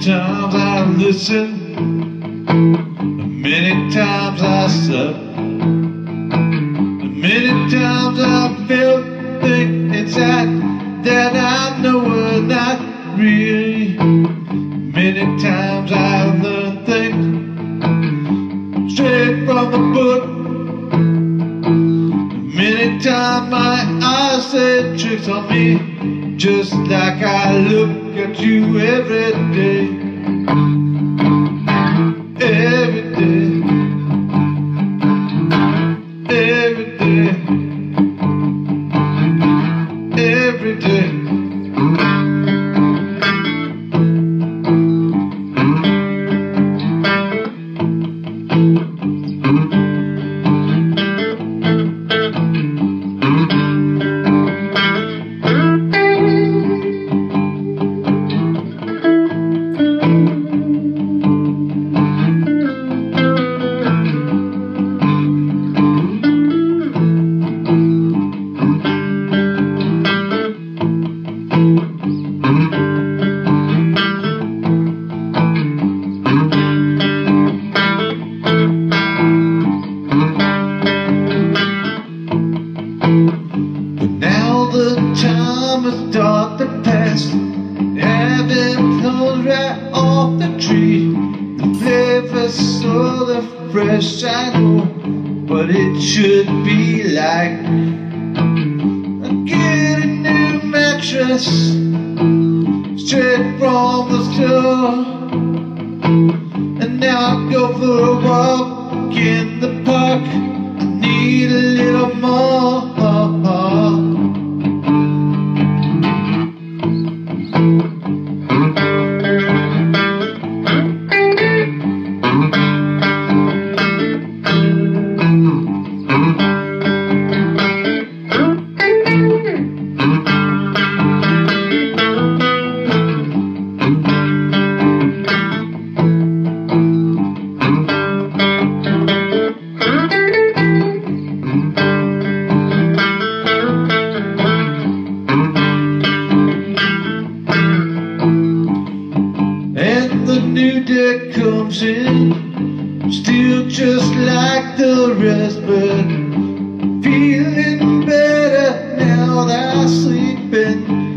times I listen, many times I suffer, many times I felt things inside that I know were not really. Many times I learned things straight from the book. Many times my eyes said tricks on me, just like I look at you every day. Time has dark to pass. Having comes right off the tree. The flavor's so the fresh I know. But it should be like I get a new mattress straight from the store. And now I go for a walk in the park. I need a still just like the rest, but feeling better now that I'm sleeping